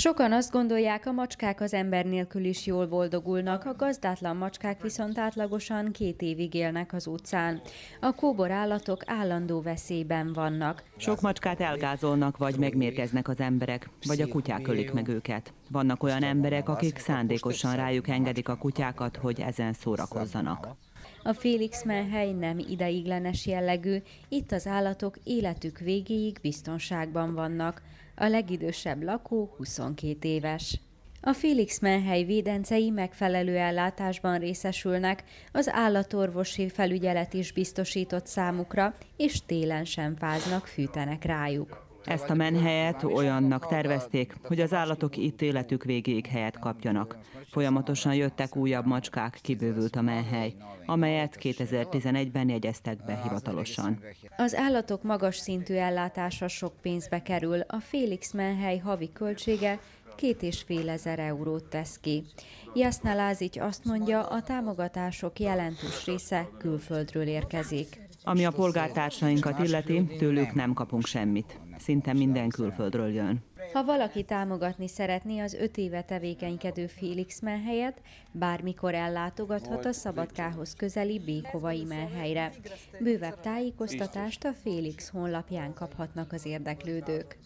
Sokan azt gondolják, a macskák az ember nélkül is jól boldogulnak, a gazdátlan macskák viszont átlagosan két évig élnek az utcán. A kóbor állatok állandó veszélyben vannak. Sok macskát elgázolnak, vagy megmérgeznek az emberek, vagy a kutyák ölik meg őket. Vannak olyan emberek, akik szándékosan rájuk engedik a kutyákat, hogy ezen szórakozzanak. A Félix menhely nem ideiglenes jellegű, itt az állatok életük végéig biztonságban vannak. A legidősebb lakó 22 éves. A Félix menhely védencei megfelelő ellátásban részesülnek, az állatorvosi felügyelet is biztosított számukra, és télen sem fáznak, fűtenek rájuk. Ezt a menhelyet olyannak tervezték, hogy az állatok itt életük végéig helyet kapjanak. Folyamatosan jöttek újabb macskák, kibővült a menhely, amelyet 2011-ben jegyeztek be hivatalosan. Az állatok magas szintű ellátása sok pénzbe kerül, a Félix menhely havi költsége két és fél ezer eurót tesz ki. Jasna Lázics azt mondja, a támogatások jelentős része külföldről érkezik. Ami a polgártársainkat illeti, tőlük nem kapunk semmit. Szinte minden külföldről jön. Ha valaki támogatni szeretné az öt éve tevékenykedő Félix menhelyet, bármikor ellátogathat a Szabadkához közeli Békovai menhelyre. Bővebb tájékoztatást a Félix honlapján kaphatnak az érdeklődők.